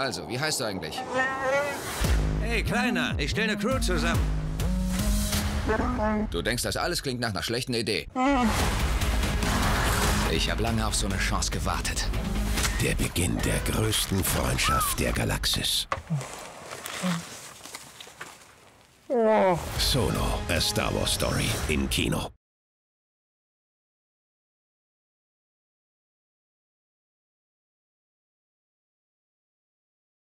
Also, wie heißt du eigentlich? Hey, Kleiner, ich stelle eine Crew zusammen. Du denkst, das alles klingt nach einer schlechten Idee. Ich habe lange auf so eine Chance gewartet. Der Beginn der größten Freundschaft der Galaxis. Solo, A Star Wars Story im Kino.